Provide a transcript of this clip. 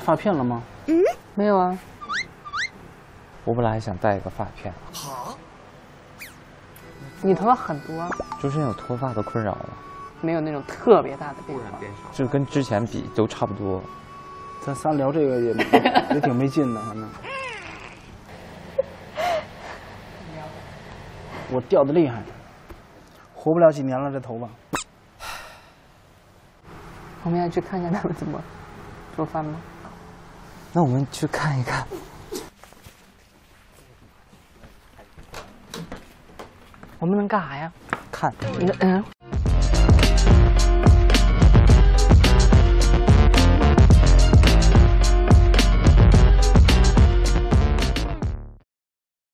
发片了吗？嗯没有啊，我本来还想带一个发片，好你头发很多啊，就是有脱发的困扰了，没有那种特别大的变化。就跟之前比都差不多。咱仨聊这个也也挺没劲的，反正。我掉的厉害，活不了几年了，这头发。我们要去看一下他们怎么做饭吗？那我们去看一看。我们能干啥呀？看，嗯，